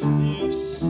Yes.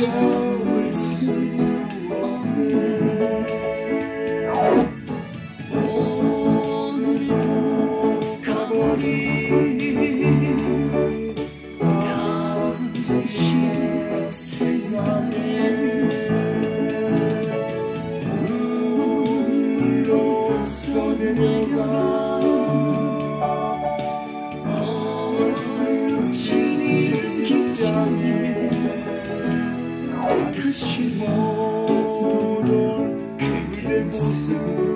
Yeah. 그대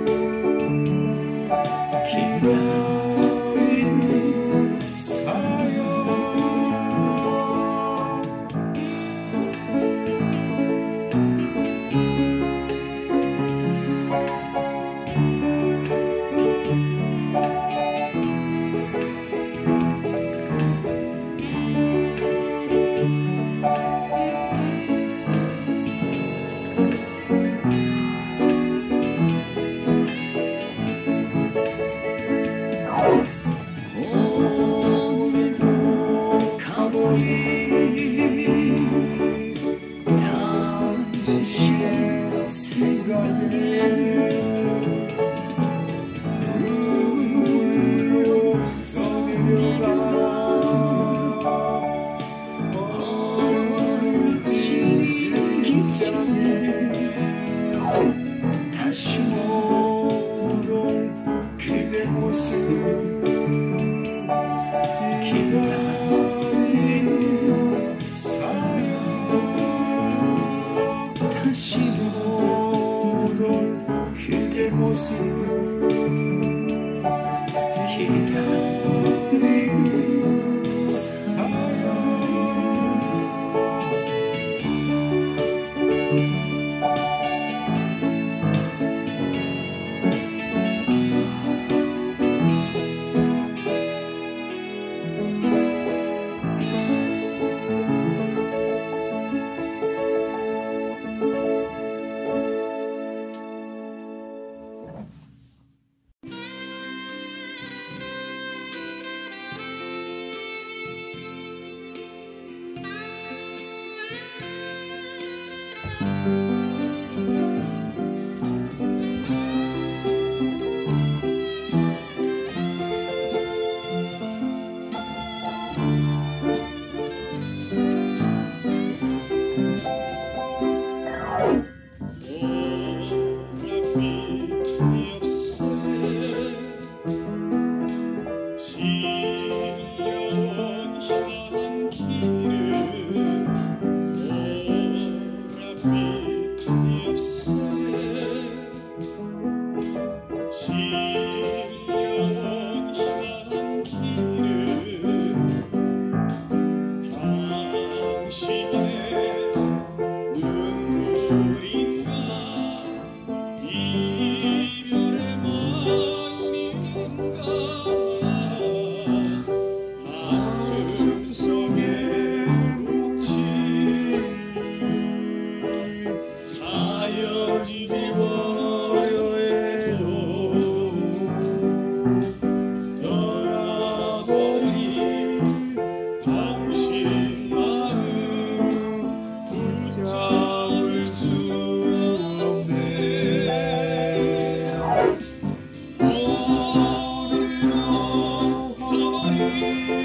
Thank you.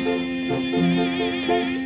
You.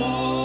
Lord.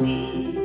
me.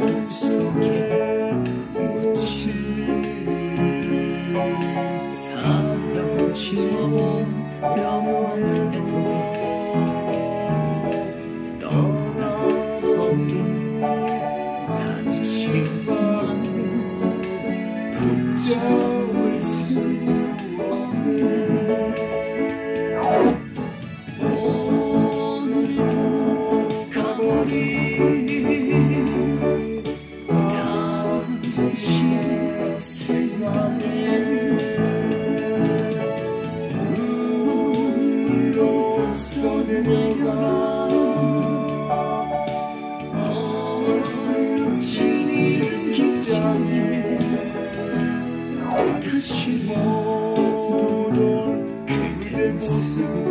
Christ. 손을 내려 얼굴을 지는 기장에 다시 돌아올 그냄새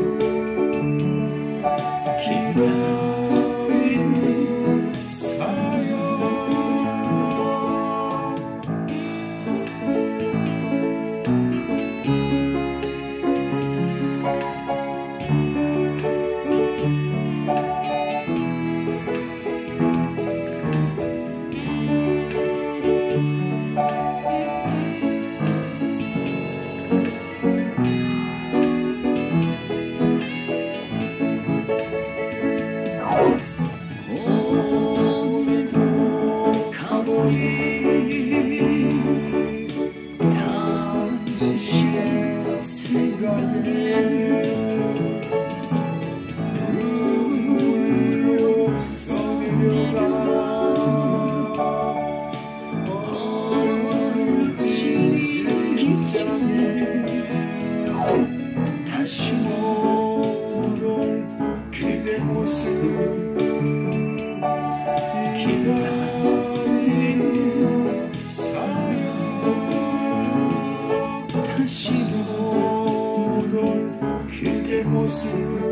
see.